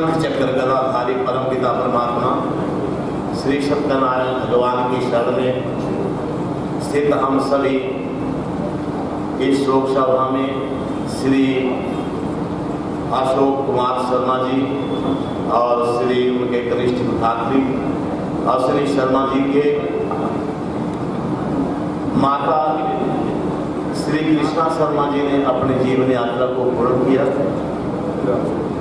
там, где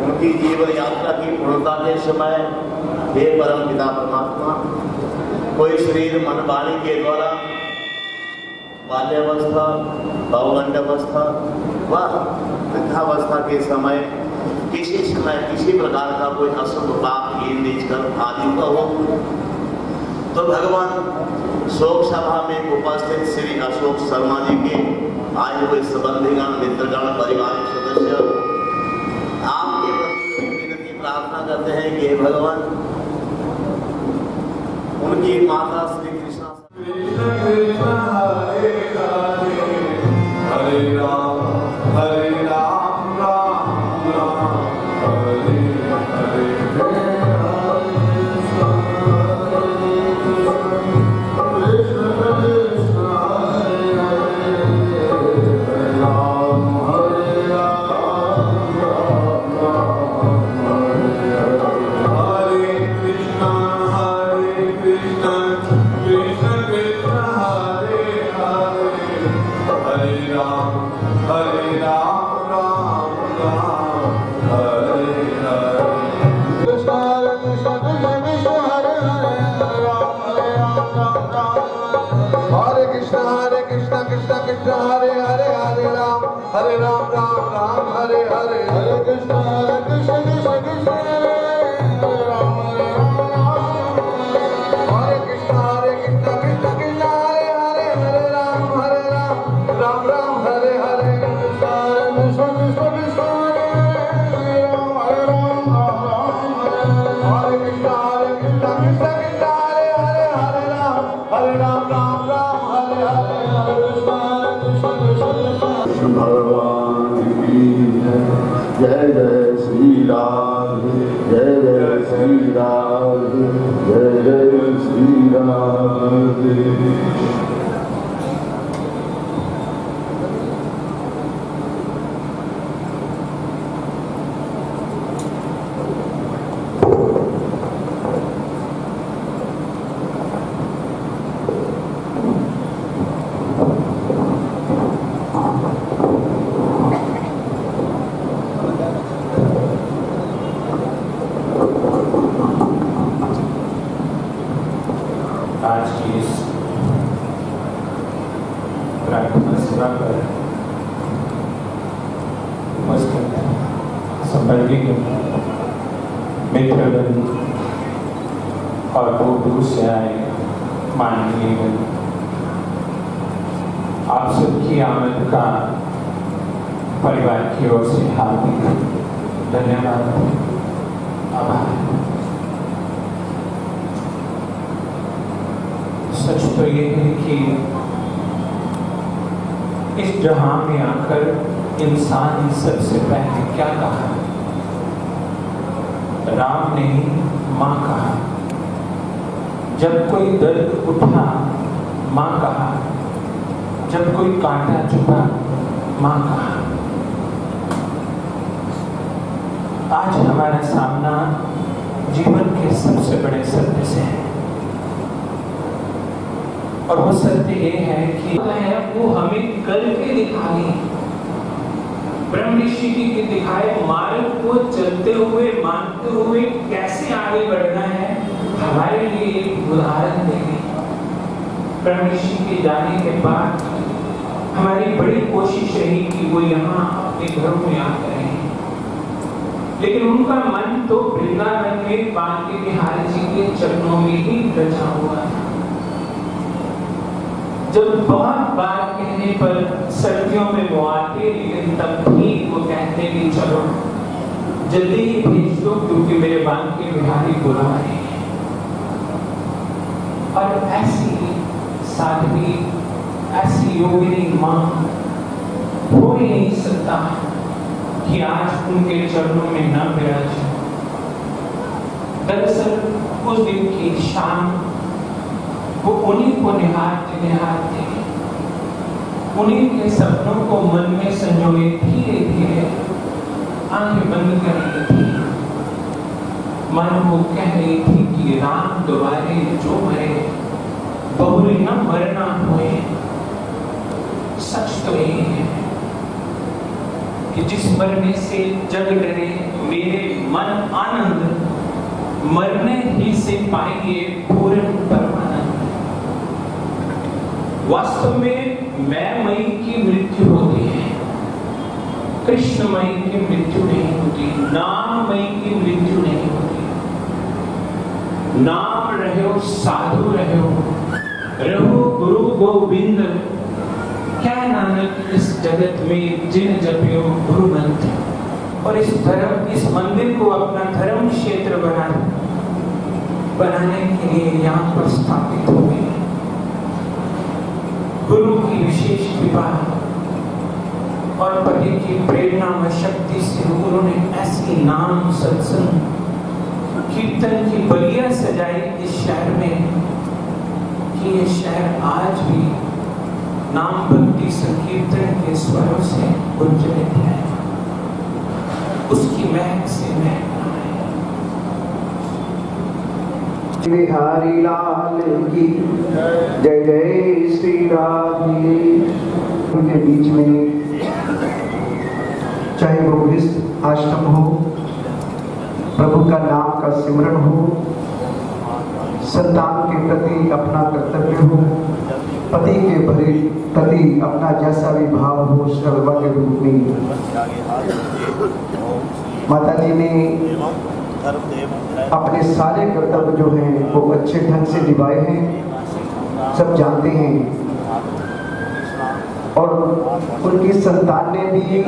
उनकी जीवन यात्रा की पूर्णता के समय हे परम पिता परमात्मा, कोई शरीर मन वाणी के द्वारा बाल्यावस्था बहुगंड अवस्था व वृद्धावस्था के समय, किसी समय किसी प्रकार का कोई अशुभ पाप हीन नीच कर आदि का हो। तो भगवान शोक सभा में उपस्थित श्री अशोक शर्मा जी के आज हुए संबंधीगण, मित्रगण, परिवार सदस्य कृष्ण कृष्ण श्री हरे हरे राम संबंधी मित्रगण और दूर दूर से आए माननीय आप सबकी आमद का परिवार की ओर से हार्दिक धन्यवाद। आभार। सच तो ये है कि इस जहाँ में आकर इंसान सबसे पहले क्या कहा? राम ने माँ कहा, जब कोई दर्द उठा, माँ कहा, जब कोई कांटा चुका माँ कहा, आज हमारा सामना जीवन के सबसे बड़े सत्य से है। और वो सत्य ये है कि वो हमें करके दिखाए। ब्रह्म ऋषि के दिखाए मार्ग को चलते हुए, मानते हुए कैसे आगे बढ़ना है, हमारे लिए एक उदाहरण देंगे ब्रह्म ऋषि के जाने के बाद हमारी बड़ी कोशिश रही कि वो यहाँ अपने घरों में आते रहे लेकिन उनका मन तो वृंदावन में बांके बिहारी जी के चरणों में ही रचा हुआ था। जब बहुत बार कहने पर सर्दियों में वो आते लेकिन तब भी वो कहते कि चलो, जल्दी ही भेज दो, क्योंकि मेरे बाँध के बिहारी बुला रहे हैं। और ऐसी साधवी, ऐसी योगिनी माँ हो ही नहीं सकता कि आज उनके चरणों में न विराज दरअसल, उस दिन की शाम, वो उन्हीं को निहारते निहारते उन्हीं के सपनों को मन में संजोए धीरे धीरे आँखें बंद कर रही थी। मन वो कह रही थी कि राम दोबारे जो मरे, बहुरी न मरना हुए। सच तो यही है कि जिस मरने से जग डरे, मेरे मन आनंद मरने ही से पाएँगे पूर्ण परमानंद। वास्तव में मैं मई की मृत्यु होती है। कृष्णमयी की मृत्यु नहीं होती नाम मई की मृत्यु नहीं होती। नाम रहो, साधु रहो रहो गुरु गोविंद। क्या नानक इस जगत में जिन जपियो गुरु मंत्र? और इस धर्म, इस मंदिर को अपना धर्म क्षेत्र बना, बनाने के लिए यहाँ पर स्थापित हो गए गुरु की विशेष कृपा और पति की प्रेरणा व शक्ति से उन्होंने ऐसी नाम, सत्संग, कीर्तन की बलिया सजाई इस शहर में कि ये शहर आज भी नाम भक्ति संकीर्तन के स्वरों से गुंजलित है। उसकी महक से महक बिहारी लाल की। जय जय श्री राधे। उनके बीच में चाहे वो गृहस्थ आश्रम हो, प्रभु का नाम का सिमरण हो, संतान के प्रति अपना कर्तव्य हो, पति के भरे प्रति अपना जैसा भी भाव हो सर्वा के रूप में। माता जी ने अपने सारे कर्तव्य जो हैं, वो अच्छे ढंग से निभाए हैं। सब जानते हैं। और उनकी संतान ने भी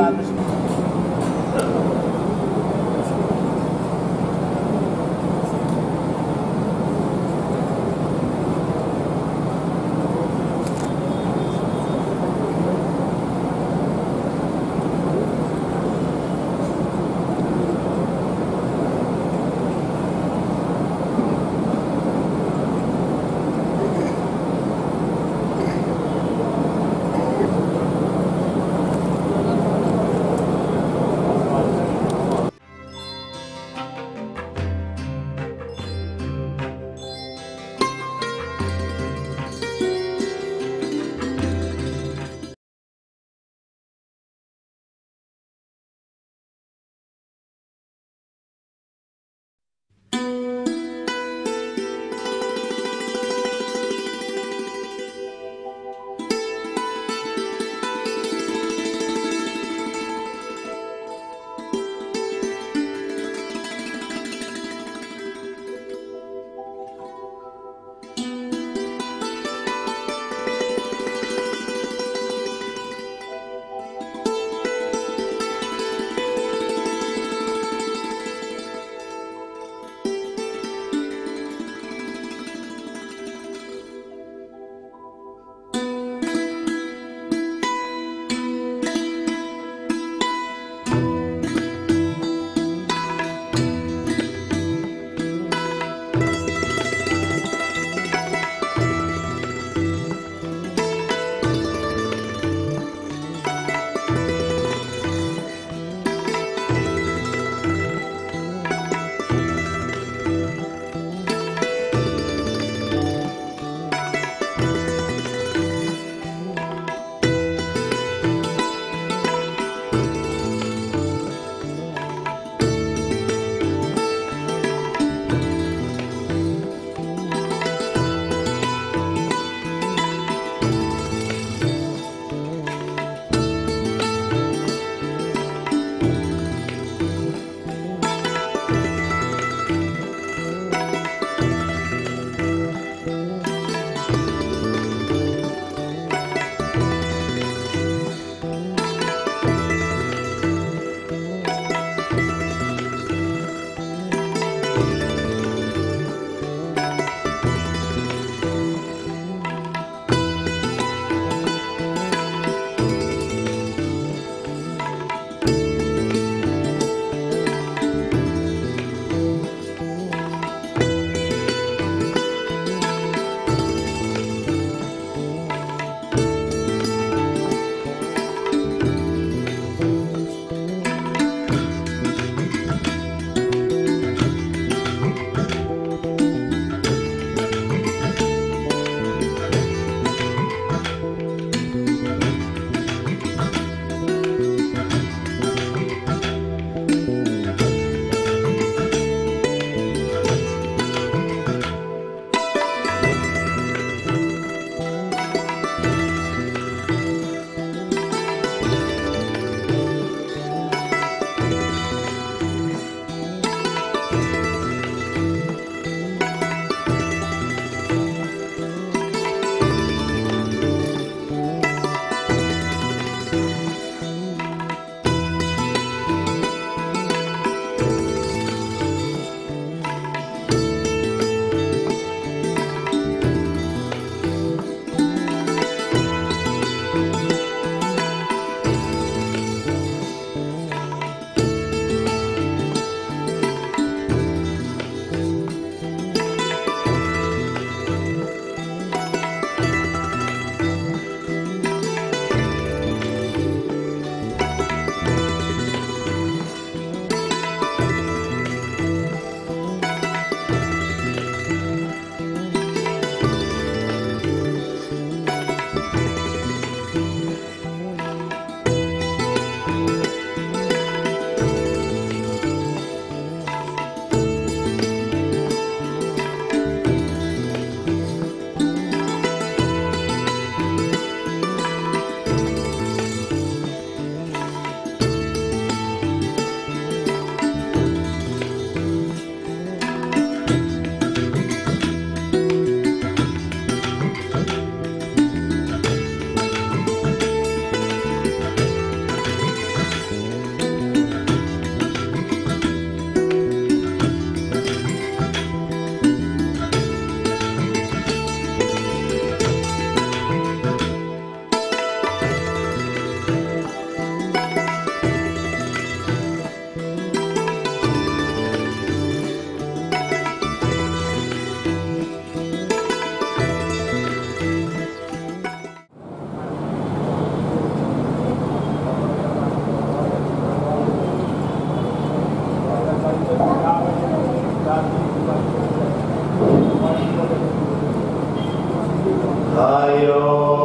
ओम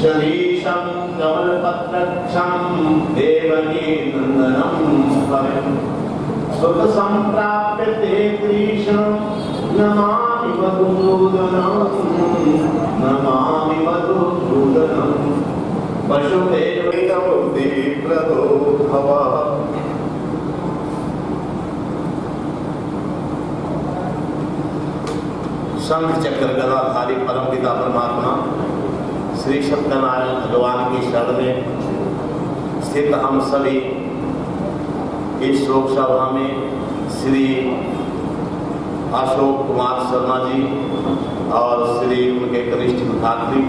शरीशं कमलपत्रक्षं देवकी नन्दनं सुखसम्प्राप्य कृष्णं नमामि मधुसूदनं नमामि मधुसूदनं पशुदेवमुक्तिप्रदो भवः शंख चक्र गदाधारी परम पिता परमात्मा, श्री सत्यनारायण भगवान की शरण में स्थित हम सभी इस शोक सभा में श्री अशोक कुमार शर्मा जी और श्री उनके कनिष्ठ भातृ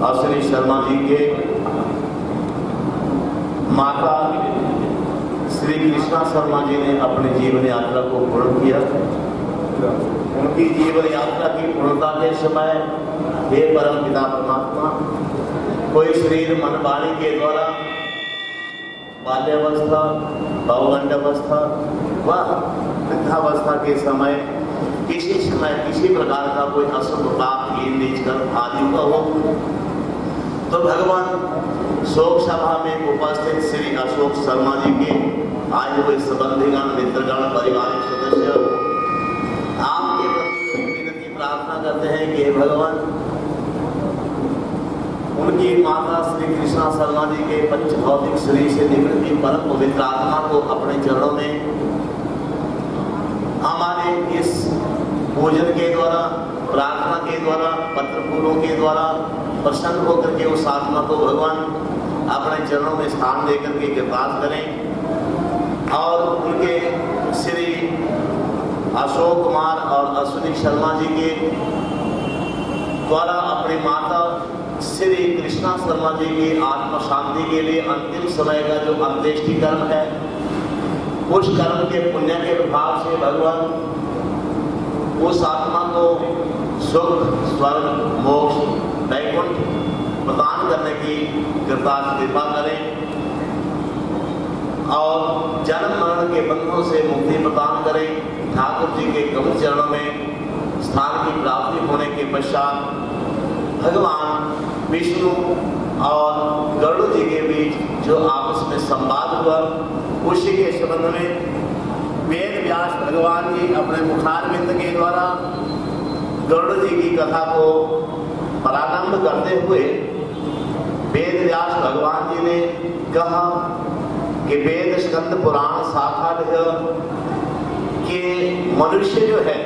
और श्री शर्मा जी के माता श्री कृष्णा शर्मा जी ने अपने जीवन यात्रा को पूर्ण किया। उनकी जीवन यात्रा की पूर्णता के समय हे परम पिता परमात्मा, कोई शरीर मन वाणी के द्वारा बाल्यावस्था पौगंडावस्था व वृद्धावस्था के समय, किसी समय किसी प्रकार का कोई अशुभ पाप हीन नीच कर्म आदि का हो तो भगवान शोक सभा में उपस्थित श्री अशोक शर्मा जी के आए हुए संबंधीगण मित्रगण पारिवारिक सदस्य प्रार्थना करते हैं कि भगवान, उनकी माता श्री कृष्णा शर्मा जी के पंच भौतिक शरीर से निकलती परम पवित्र आत्मा को अपने चरणों में हमारे इस पूजन के द्वारा, प्रार्थना के द्वारा, पत्र फूलों के द्वारा, प्रसन्न होकर के उस आत्मा को भगवान अपने चरणों में स्थान देकर के कृपास करें और उनके श्री अशोक कुमार और अश्विनी शर्मा जी के द्वारा अपनी माता श्री कृष्णा शर्मा जी की आत्मा शांति के लिए अंतिम समय का जो अंत्येष्टि कर्म है, उस कर्म के पुण्य के प्रभाव से भगवान उस आत्मा को सुख, स्वर्ग, मोक्ष वैकुंठ प्रदान करने की कृपा कृपा करें और जन्म मरण के बंधनों से मुक्ति प्रदान करें। ठाकुर जी के कमल चरणों में स्थान की प्राप्ति होने के पश्चात भगवान, विष्णु और गरुड़ जी के बीच जो आपस में संवाद हुआ, उसी के संबंध में वेद व्यास भगवान जी अपने मुखारविंद के द्वारा गरुड़ जी की कथा को प्रारंभ करते हुए वेद व्यास भगवान जी ने कहा कि वेद स्कंद पुराण शाखा कि मनुष्य जो है,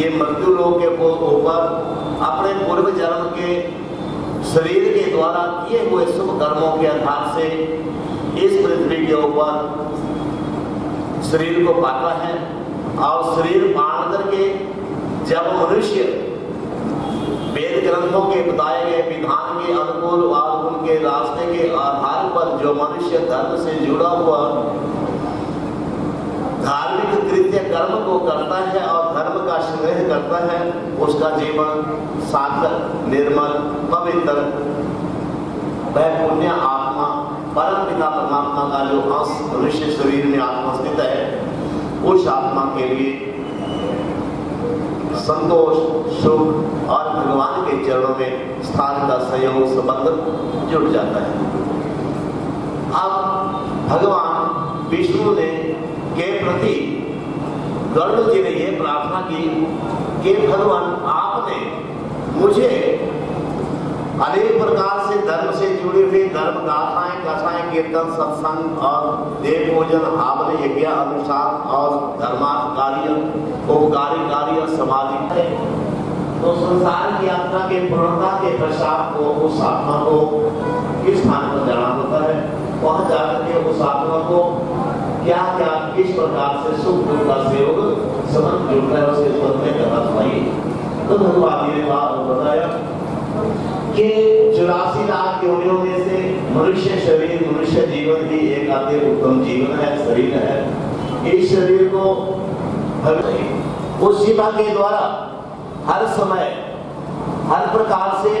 ये लोक के ऊपर अपने पूर्व जन्म के शरीर के द्वारा किए हुए शुभ कर्मों के आधार से इस पृथ्वी के ऊपर शरीर को पाता है और शरीर पान करके जब मनुष्य वेद ग्रंथों के बताए गए विधान के अनुकूल और उनके रास्ते के आधार पर जो मनुष्य धर्म से जुड़ा हुआ धार्मिक कृत्य कर्म को करता है और धर्म का स्नेह करता है, उसका जीवन सार्थक, निर्मल, पवित्र। वह पुण्य आत्मा, परम पिता परमात्मा का जो अंश मनुष्य शरीर में आत्मा स्थित है, उस आत्मा के लिए संतोष, सुख और भगवान के चरणों में स्थान का संयोग, संबंध जुड़ जाता है। अब भगवान विष्णु ने के प्रति गरुड़ जी ने यह प्रार्थना की, कि भगवान आपने मुझे अनेक प्रकार से धर्म से जुड़ी हुई धर्म गाथाएँ, कथाएँ, कीर्तन, सत्संग और देव पूजन आवल यज्ञ अनुसार और धर्मार्थ कार्य उपकारी कार्य है तो संसार की यात्रा के पूर्णता के पश्चात को उस आत्मा को किस स्थान पर जाना होता है। वहाँ जाकर के उस आत्मा को क्या क्या किस प्रकार से सुख दुख का सहयोग समझ जुड़ता है उसके संबंध में कथा सुनाई तो भगवान ने बात बताया कि चौरासी लाख योनियों में से मनुष्य शरीर, मनुष्य जीवन ही एक अति उत्तम जीवन है, शरीर है। इस शरीर को उस शिवा के द्वारा हर समय, हर प्रकार से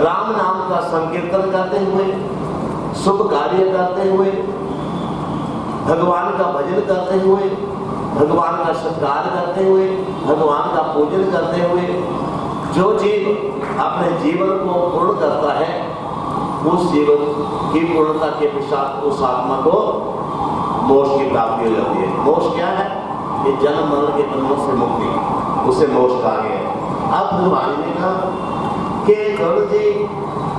राम नाम का संकीर्तन करते हुए शुभ कार्य करते हुए, भगवान का भजन करते हुए, भगवान का सत्कार करते हुए, भगवान का पूजन करते हुए, जो जीव अपने जीवन को पूर्ण करता है, उस जीवन की पूर्णता के पश्चात उस आत्मा को मोक्ष की प्राप्ति हो जाती है। मोक्ष क्या है? ये जन्म, मरण के बंधनों से मुक्ति। उसे मोक्ष कहा गया अब भगवान ने कहा, कि गरुड़ जी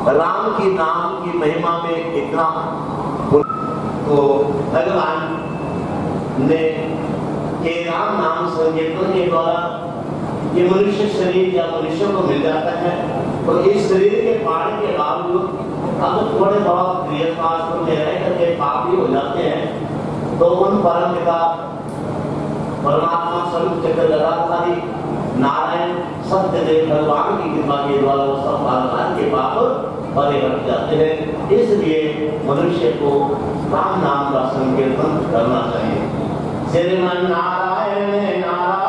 राम की नाम की महिमा में इतना तो भगवान ने के राम नाम संकीर्तन के द्वारा ये मनुष्य शरीर या मनुष्य को मिल जाता है। तो इस शरीर के पाने के बावजूद अगर थोड़े बहुत क्रियाकाश में रह करके पापी हो जाते हैं। तो उन परम पिता परमात्मा स्वरूप चक्र गदाधारी नारायण सत्य देव भगवान की कृपा के द्वारा सब भगवान के पाप परे हट जाते हैं। इसलिए मनुष्य को राम नाम का संकीर्तन करना चाहिए। श्रीमन नारायण नारायण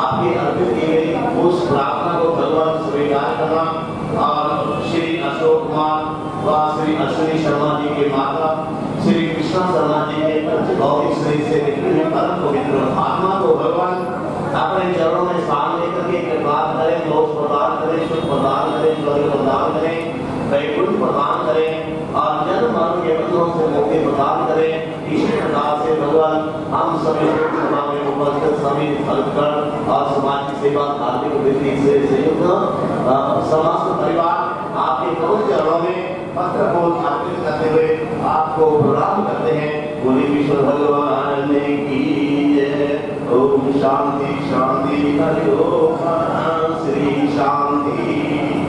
आपके उस प्रार्थना को भगवान स्वीकार करना और श्री अशोक कुमार व श्री अश्विनी शर्मा जी के माता श्री कृष्णा शर्मा जी के भौतिक शरीर से परम पवित्र आत्मा को भगवान अपने चरणों में स्थान लेकर के कृपाल करें दोष प्रदान करें सुख प्रदान करें स्वर्ग प्रदान करें वैकुंठ प्रदान करें बात आर्थिक वृद्धि से संयुक्त समस्त परिवार आपके करोड़ चरणों में पत्र को स्थापित करते हुए आपको प्रणाम करते हैं। बोली विश्व भगवान की ओम शांति शांति, हरि श्री शांति।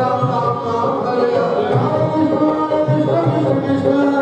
Krishna Krishna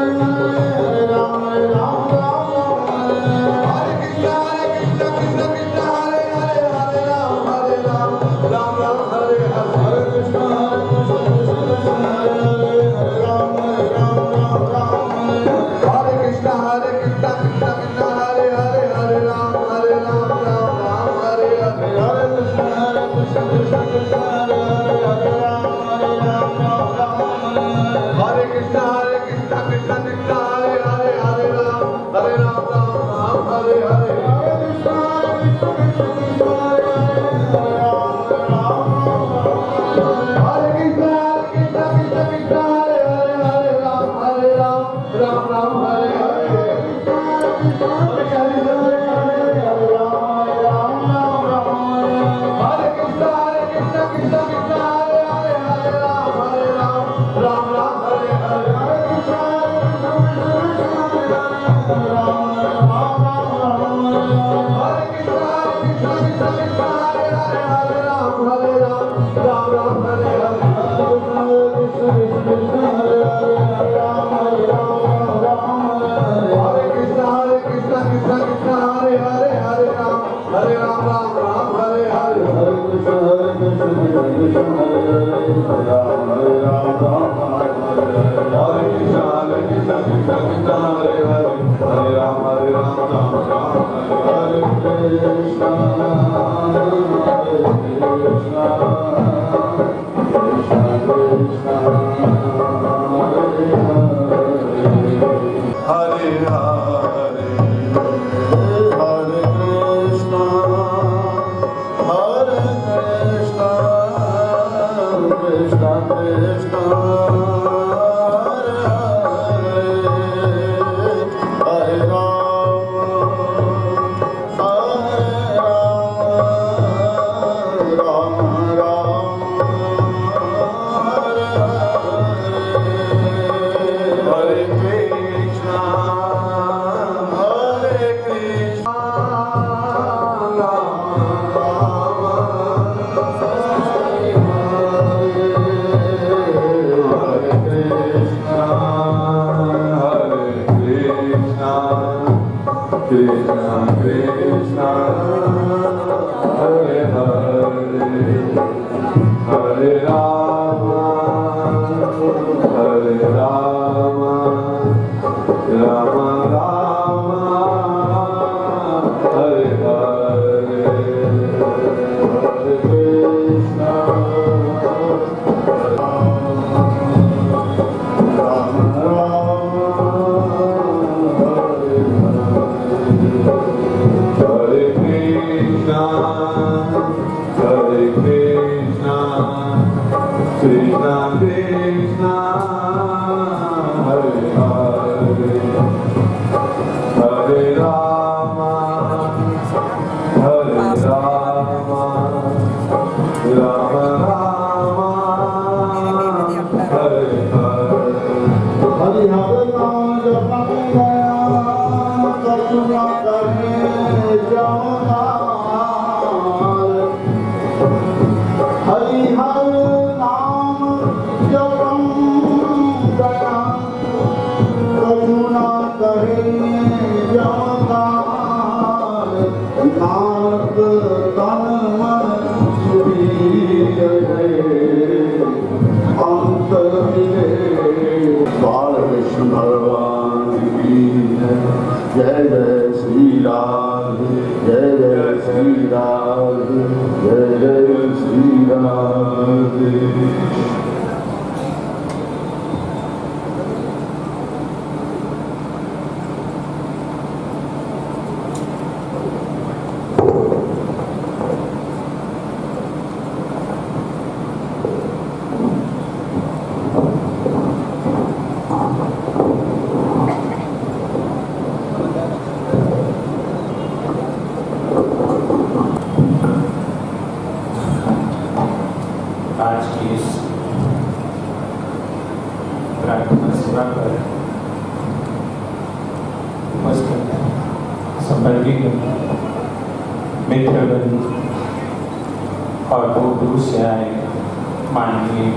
हरे राम हरे राम हरे और वो दूर से आए माननीय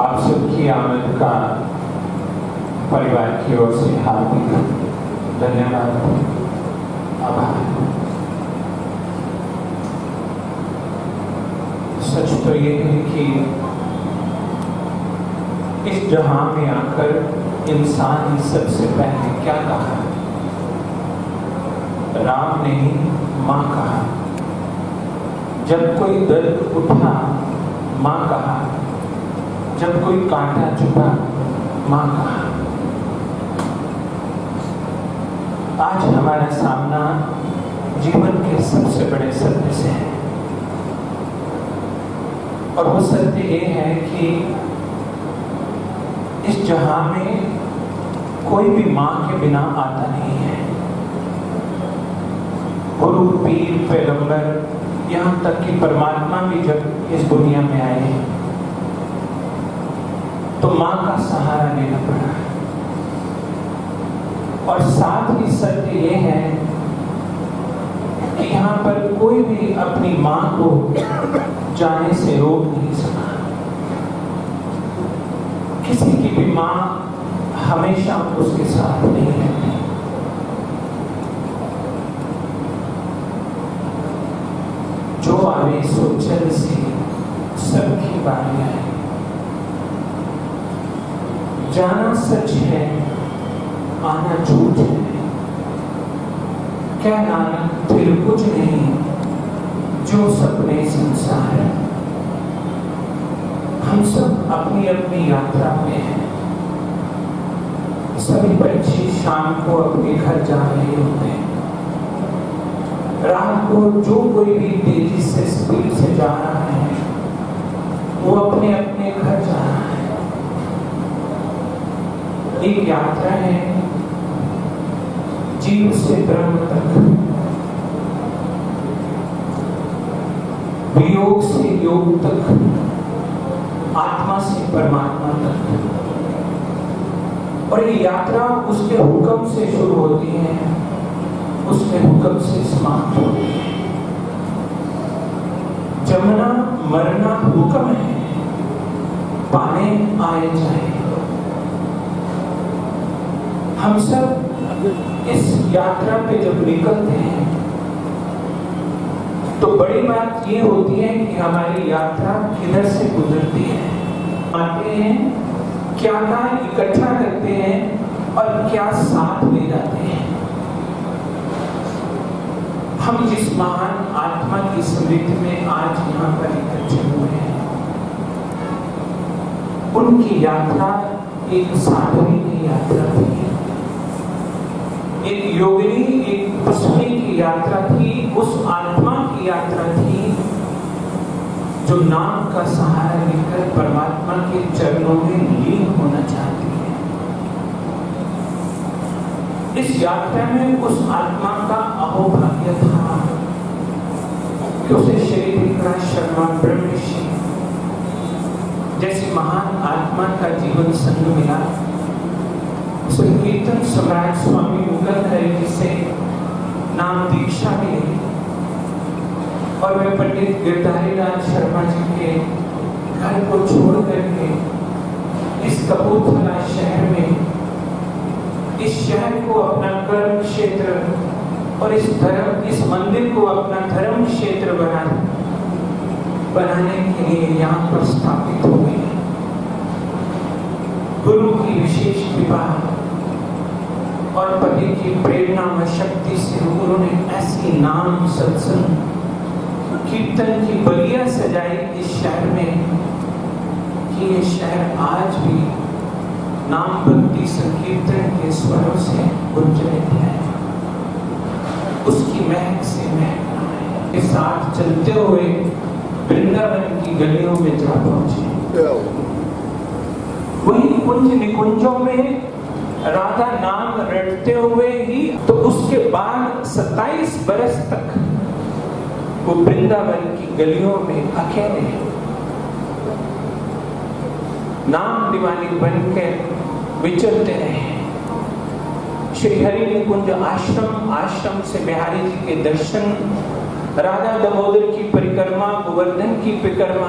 आप सबकी आमद का परिवार की ओर से हार्दिक धन्यवाद आभार सच तो ये है कि इस जहाँ में आकर इंसान ने सबसे पहले क्या कहा राम ने माँ कहा जब कोई दर्द उठा, माँ कहा, जब कोई कांटा चुभा, माँ कहा, आज हमारा सामना जीवन के सबसे बड़े सत्य से है। और वो सत्य ये है कि इस जहाँ में कोई भी माँ के बिना आता नहीं है। गुरु, पीर, पैगंबर यहाँ तक कि परमात्मा भी जब इस दुनिया में आए तो माँ का सहारा लेना पड़ा। और साथ ही सत्य ये है कि यहाँ पर कोई भी अपनी माँ को जाने से रोक नहीं सका। किसी की भी माँ हमेशा उसके साथ नहीं रहती जो आवे सो सबकी बारी है। जाना सच है, आना झूठ है। क्या नानक फिर कुछ नहीं, जो सपने संसार है। हम सब अपनी अपनी यात्रा में हैं। सभी बच्चे शाम को अपने घर जा रहे होते हैं। रात को जो कोई भी तेज़ी से स्पीड से जा रहा है, वो अपने अपने घर जा रहा है। एक यात्रा है जीव से ब्रह्म तक। वियोग से योग तक, आत्मा से परमात्मा तक। और ये यात्रा उसके हुक्म से शुरू होती है, उसके हुक्म से समाप्त होती है जमना मरना हुक्म है पाने आए जाए हम सब इस यात्रा पे जब निकलते हैं तो बड़ी बात ये होती है कि हमारी यात्रा किधर से गुजरती है। आते हैं, क्या क्या इकट्ठा करते हैं और क्या साथ ले जाते हैं। हम जिस महान आत्मा की स्मृति में आज यहाँ पर इकट्ठे हुए उनकी यात्रा एक साधवी की यात्रा थी। एक योगिनी, एक पुष्पी की यात्रा थी, उस आत्मा की यात्रा थी, जो नाम का सहारा लेकर परमात्मा के चरणों में लीन होना चाहती है। इस यात्रा में उस आत्मा का अहोभाग्य था कि उसे श्री विक्रांत शर्मा ब्रह्मषि जैसी महान आत्मा का जीवन संग मिला संकीर्तन सम्राट स्वामी मुगल हरि से नाम दीक्षा मिली। और वे पंडित गिरधारी लाल शर्मा जी के घर को छोड़ करके इस कपूरथला शहर में, इस शहर को अपना कर्म क्षेत्र और इस धर्म, इस मंदिर को अपना धर्म क्षेत्र बना। बनाने के लिए यहाँ पर स्थापित हो गई। गुरु की विशेष कृपा और पति की प्रेरणा व शक्ति से उन्होंने ऐसी नाम सत्संग, कीर्तन की बलिया सजाई इस शहर में कि ये शहर आज भी नाम भक्ति संकीर्तन के स्वरों से गुंजरित है। उसकी महक से महक के साथ चलते हुए वृंदावन की गलियों में जा पहुँचे। वही कुंज निकुंजों में राधा नाम रटते हुए ही तो उसके बाद 27 बरस तक वो वृंदावन की गलियों में अकेले नाम दीवानी बनकर विचरते रहे श्री हरि निकुंज आश्रम आश्रम से बिहारी जी के दर्शन राधा दामोदर की परिक्रमा, गोवर्धन की परिक्रमा,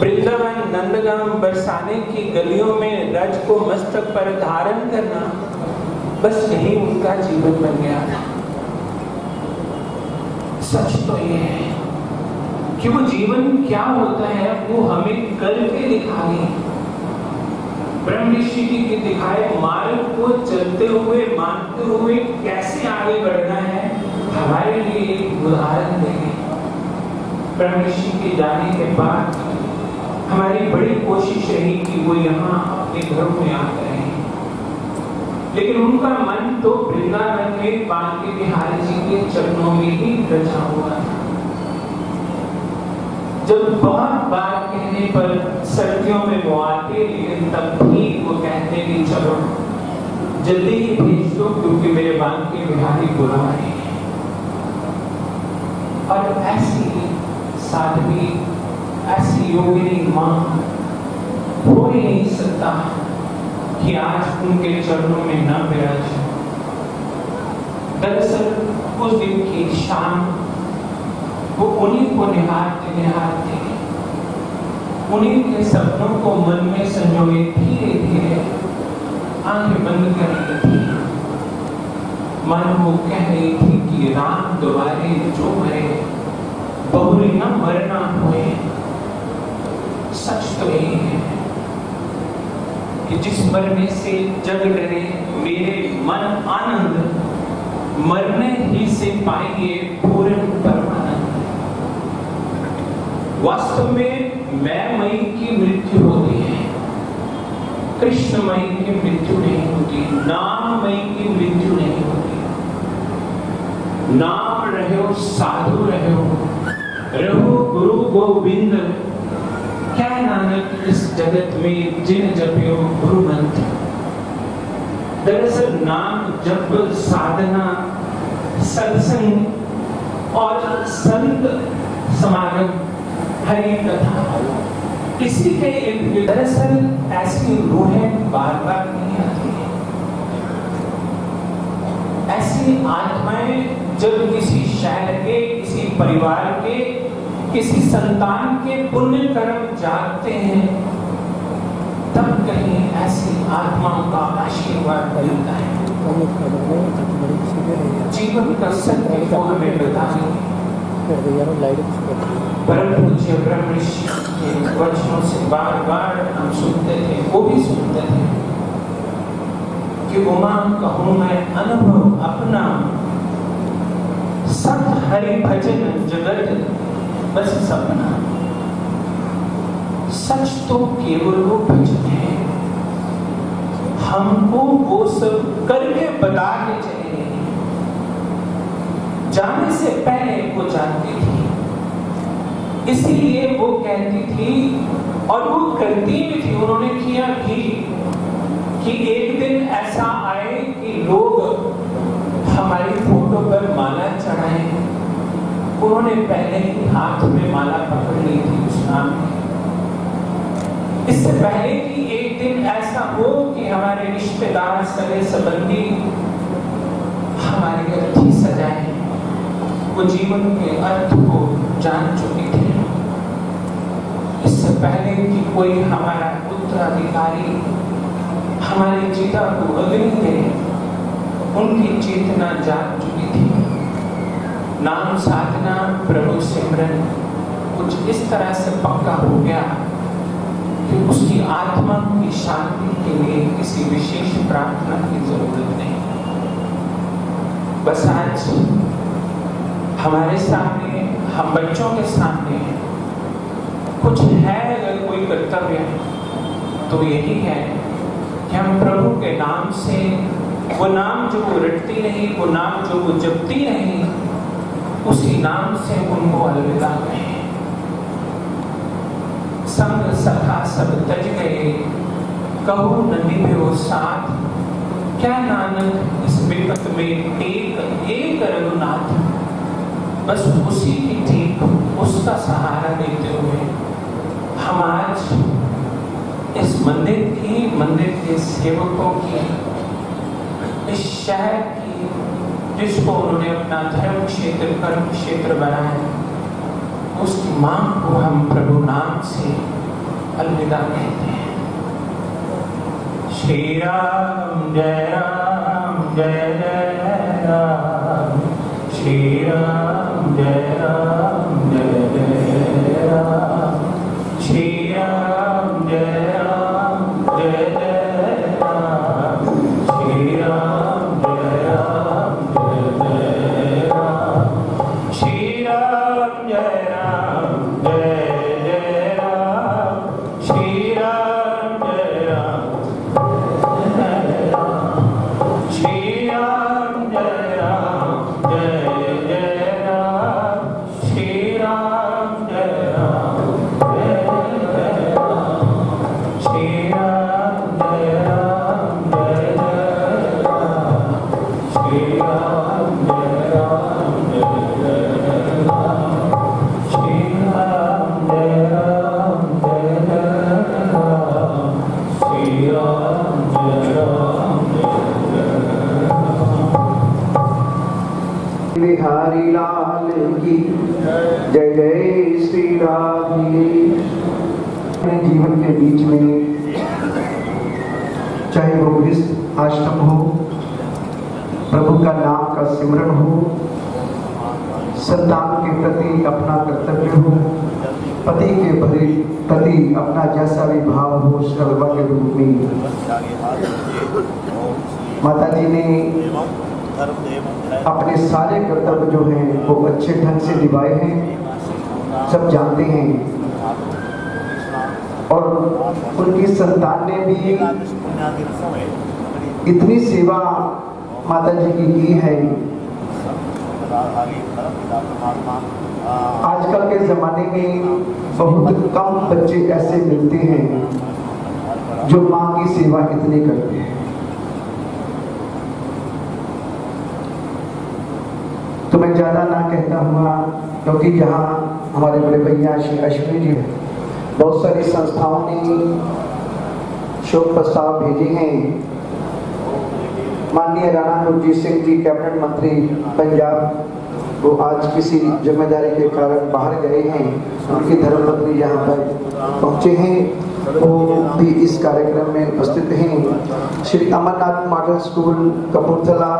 वृंदावन नंदगाम बरसाने की गलियों में रज को मस्तक पर धारण करना, बस यही उनका जीवन बन गया। सच तो ये है कि वो जीवन क्या होता है, वो हमें करके दिखाने ब्रह्म ऋषि जी के दिखाए मार्ग को चलते हुए, मानते हुए कैसे आगे बढ़ना है, हमारे लिए उदाहरण देंगे। ऋषि के जाने के बाद हमारी बड़ी कोशिश रही कि वो यहाँ अपने घरों में आ गए लेकिन उनका मन तो वृंदावन में बांके बिहारी जी के चरणों में ही रचा हुआ था। जब बहुत बार कहने पर सर्दियों में वो आते, लेकिन तब भी वो कहते कि चलो, जल्दी ही भेज दो, क्योंकि मेरे बांके बिहारी बुला रहे हैं। और ऐसी साध्वी, ऐसी योगिनी माँ हो ही नहीं सकता कि आज उनके चरणों में न विराज। दरअसल उस दिन की शाम वो उन्हीं को निहारते निहारते उन्हीं के सपनों को मन में संजोए धीरे धीरे आँखें बंद कर थी मन वो कह रही थी कि राम दोबारे जो मरे बहुरी न मरना हुए, सच तो यही है कि जिस मरने से जग डरे, मेरे मन आनंद, मरने ही से पाएँगे पूर्ण परमानंद। वास्तव में मैं मई की मृत्यु होती है, कृष्णमयी की मृत्यु नहीं होती, नाममयी की मृत्यु नहीं होती। नाम रहो साधु रहो रहो गुरु गोविंद। क्या नानक इस जगत में जिन जपियो गुरु मंत्र दरअसल नाम जप, साधना, सत्संग और संत समागम, हरि कथा। किसी के दरअसल ऐसी रूहें बार बार नहीं आती है ऐसी आत्माएँ, जब किसी शहर के, किसी परिवार के, किसी संतान के पुण्य कर्म जागते हैं, तब कहीं ऐसी आत्माओं का आशीर्वाद मिलता है। जीवन का सत्य को हमें बताने परम पूज्य ब्रह्म के वचनों से बार बार हम सुनते थे, वो भी सुनते थे। कि उमा कहूँ मैं, अनुभव अपना सत हरि भजन जगत बस सपना। सच तो केवल वो भजन है। हमको वो सब करके बता के चले जाने से पहले वो जानती थी। इसलिए वो कहती थी और वो करती भी थी। उन्होंने किया भी। कि एक दिन ऐसा आए कि लोग हमारी फ़ोटो पर माला चढ़ाए। उन्होंने पहले ही हाथ में माला पकड़ ली थी उस नाम इससे पहले कि एक दिन ऐसा हो कि हमारे रिश्तेदार सगे संबंधी हमारी अर्थी सजाए, वो जीवन के अर्थ को जान चुके थे। इससे पहले कि कोई हमारा उत्तराधिकारी हमारी चिता को अग्नि दे उनकी चेतना जाग चुकी थी। नाम साधना, प्रभु सिमरन, कुछ इस तरह से पक्का हो गया कि उसकी आत्मा की शांति के लिए किसी विशेष प्रार्थना की ज़रूरत नहीं। बस आज हमारे सामने, हम बच्चों के सामने कुछ है अगर कोई कर्तव्य तो यही है कि हम प्रभु के नाम से, वो नाम जो वो रटती नहीं वो नाम जो वो जपती नहीं उसी नाम से उनको अलविदा कहें संग सखा सब तज गए, कहो नदी में वो साथ, क्या नानक इस विपत में एक एक रघुनाथ? बस उसी की ठीक, उसका सहारा देते हुए, हम आज इस मंदिर की, मंदिर के सेवकों की, इस शहर की, जिसको उन्होंने अपना धर्म क्षेत्र, कर्म क्षेत्र बनाया उस मांग को हम प्रभु नाम से अलविदा कहते हैं। श्री राम जय राम, जय जय राम। श्री राम जय राम। प्रति अपना जैसा भी भाव हो सर्वा के रूप में माता जी ने अपने सारे कर्तव्य जो हैं, वो अच्छे ढंग से निभाए हैं। सब जानते हैं। और उनकी संतान ने भी इतनी सेवा माता जी की की है। आजकल के जमाने में बहुत कम बच्चे ऐसे मिलते हैं जो माँ की सेवा इतनी करते हैं। तो मैं ज़्यादा ना कहता हुआ, क्योंकि यहाँ हमारे बड़े भैया श्री अश्विनी जी हैं। बहुत सारी संस्थाओं ने शोक प्रस्ताव भेजे हैं। माननीय राणा गुरजीत सिंह जी, कैबिनेट मंत्री, पंजाब वो आज किसी ज़िम्मेदारी के कारण बाहर गए हैं, उनकी धर्मपत्नी यहाँ पर पहुँचे हैं, वो भी इस कार्यक्रम में उपस्थित हैं। श्री अमरनाथ मॉडल स्कूल, कपूरथला,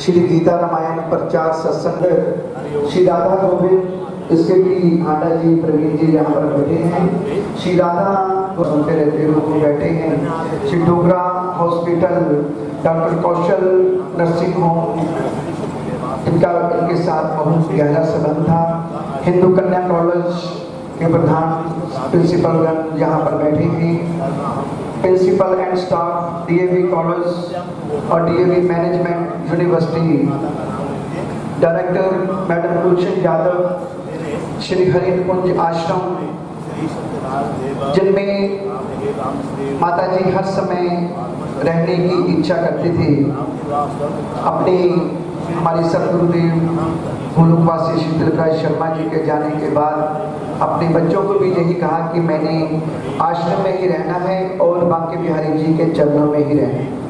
श्री गीता रामायण प्रचार सत्संग, श्री राधा गोविंद, इसके भी आंडा जी प्रवीण जी यहाँ पर बैठे हैं। श्री राधा सुनते रहते हुए बैठे हैं। Shri Dogra hospital, doctor Kaushal nursing home इनका इनके साथ बहुत गहरा संबंध था। हिंदू कन्या कॉलेज के प्रधान प्रिंसिपल यहाँ पर बैठी थी। Principal and staff DAV college और DAV management university. Director madam Gulshan Yadav, Shri Harikunj Ashram, जिनमें माता जी हर समय रहने की इच्छा करती थी। अपने हमारे सदगुरुदेव गोलुकवासी शीतलराय शर्मा जी के जाने के बाद अपने बच्चों को भी यही कहा कि मैंने आश्रम में ही रहना है और बांके बिहारी जी के चरणों में ही रहना है।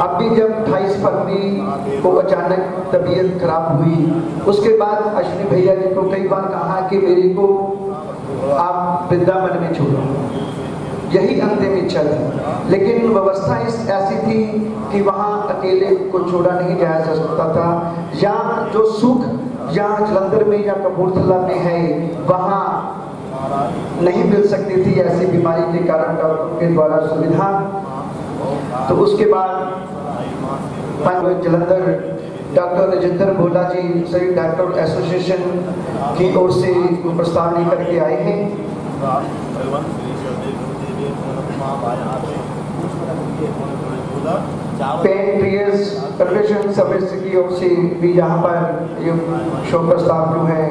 अब भी जब 28 फरवरी को अचानक तबीयत खराब हुई, उसके बाद अश्विनी भैया जी को कई बार कहा कि मेरे को आप वृंदावन में छोड़ो। यही अंतिम इच्छा थी लेकिन व्यवस्था इस ऐसी थी कि वहाँ अकेले को छोड़ा नहीं जाया जा सकता था। या जो सुख, यहाँ जलंधर में या कपूरथला में है, वहाँ नहीं मिल सकती थी ऐसी बीमारी के कारण डॉक्टर के द्वारा सुविधा। तो उसके बाद जलंधर डॉक्टर राजेंद्र भोला जी सभी डॉक्टर एसोसिएशन की ओर से प्रस्ताव लेकर के आए हैं। भी यहाँ पर ये शोक प्रस्ताव जो है,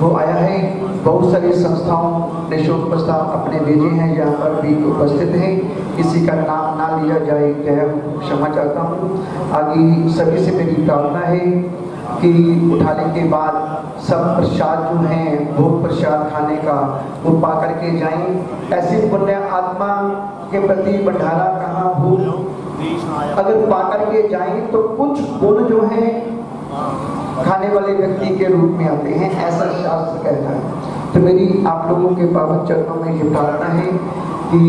वो आया है। बहुत सारी संस्थाओं ने शोक प्रस्ताव अपने भेजे हैं, यहाँ पर भी उपस्थित हैं। किसी का नाम ना लिया जाए कह क्षमा चाहता हूँ। आगे सभी से मेरी प्रार्थना है। कि उठाने के बाद सब प्रसाद जो हैं, भोग प्रसाद खाने का वो पा करके जाएँ। ऐसी पुण्य आत्मा के प्रति भंडारा कहाँ हो? अगर पा करके जाएँ तो कुछ गुण जो हैं, खाने वाले व्यक्ति के रूप में आते हैं, ऐसा शास्त्र कहता है। तो मेरी आप लोगों के पावन चरणों में ये प्रार्थना है कि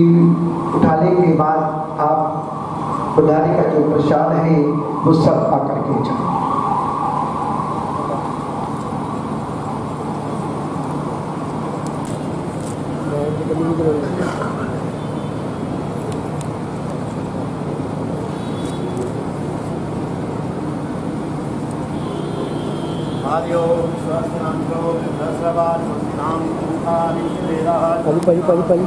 उठाने के बाद आप बुढ़ाने का जो प्रसाद है, वो सब पा करके जाएँ। पली पली पली पली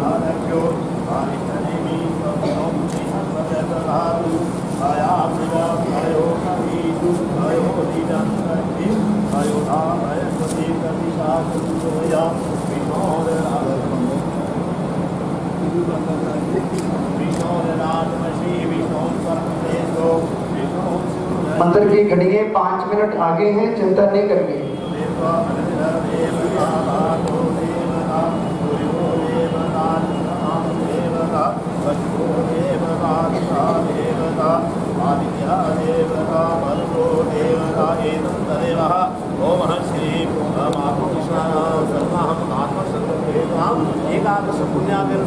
मंदिर की घड़ियाँ पाँच मिनट आगे हैं चिंता नहीं करनी। ओम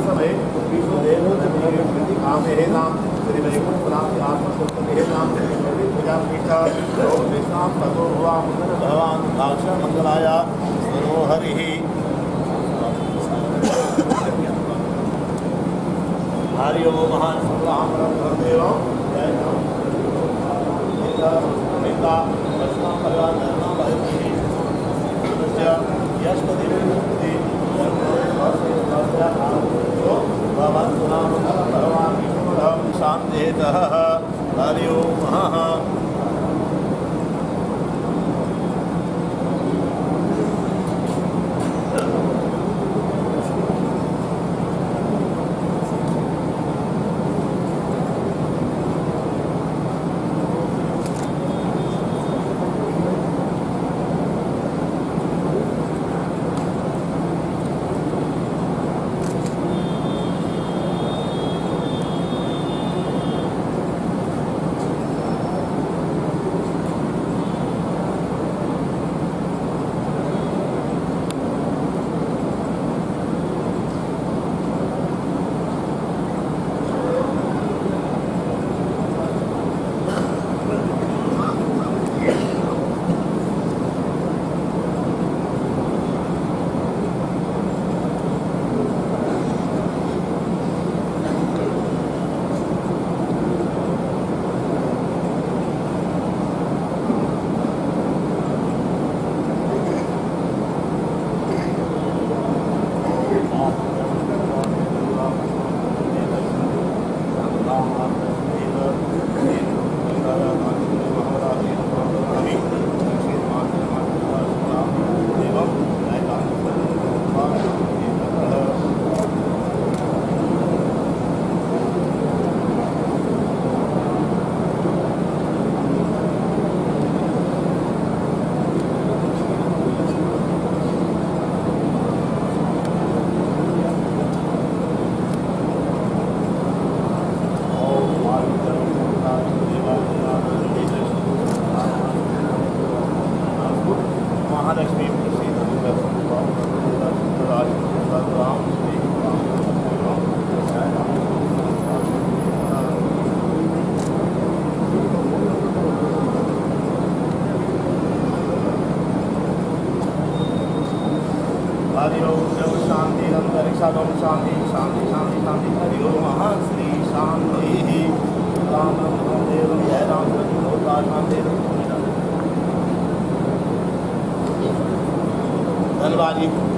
समय विष्णुदेव आमे नाम श्री वैकुंठ प्राप्ति आत्मसुद्धि नाम पूजा पीठा विष्णाम ततो भगवान भगवान दाक्ष मंगलाया सर्वो हरि। ओम महान जय राम नेता नेता वैष्णव परिवार धर्मा भाई यशपति विष्णुपति भगवान नाम भगवान विष्णुरम शांतेतः हरि ओम धन्यवाद जी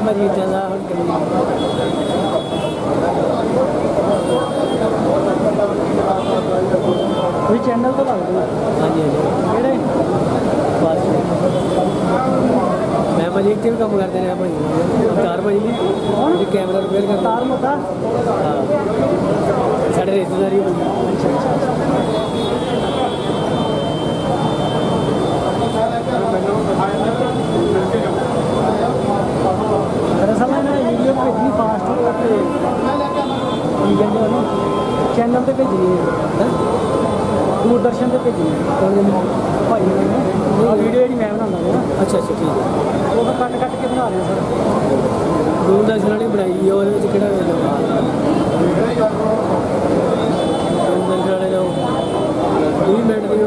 मरीज़ कोई चैनल तो लग दो। हाँ जी हाँ जी। बस। मैं मजीद के भी कम करते हैं भाई। अवतार भाई कैमरा रिपेयर करता ਤੇ ਭੇਜਣੀ ਹੈ। ਦੂਰਦਰਸ਼ਨ ਤੇ ਭੇਜਣੀ ਹੈ। ਭਾਈ ਨੇ ਉਹ ਵੀਡੀਓ ਜਿਹੜੀ ਮੈਂ ਬਣਾਉਂਦਾ ਹਾਂ ਅੱਛਾ ਅੱਛਾ ਠੀਕ ਹੈ। ਉਹ ਕੱਟ ਕੱਟ ਕੇ ਬਣਾ ਰਿਹਾ ਸਰ ਦੂਰਦਰਸ਼ਨ ਵਾਲੀ ਬਣਾਈ ਹੈ ਉਹਦੇ ਵਿੱਚ ਕਿਹੜਾ ਦੂਰਦਰਸ਼ਨ ਵਾਲੇ ਦਾ 20 ਮਿੰਟ ਦੀ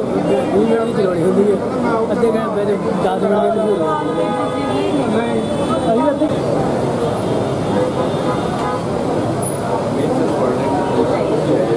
20 ਮਿੰਟ ਦੀ ਚਲਾਉਣੀ ਹੁੰਦੀ ਹੈ। ਅੱਧੇ ਘੰਟੇ ਦੇ 10 ਮਿੰਟ ਦੀ ਮਸ਼ਹੂਰ ਹੁੰਦੀ ਹੈ। ਅੱਧੇ ਭੈਣ ਗਰਮੀ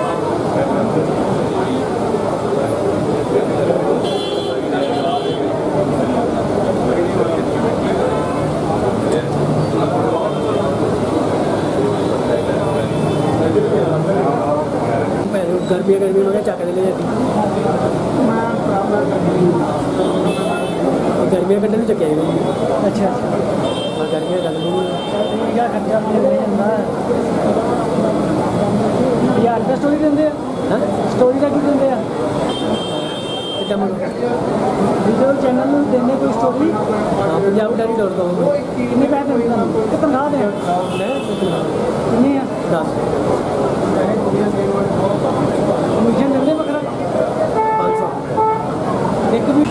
गर्मी गर्मी में क्या करने लगे? गर्मी करने नहीं क्या? अच्छा अच्छा। गर्मी गर्मी क्या यार स्टोरी देंगे? स्टोरी का की देंगे? वीडियो चैनल देने कोई स्टोरी डायरी दौड़ता हूँ? कितने पैसे है? Thank you.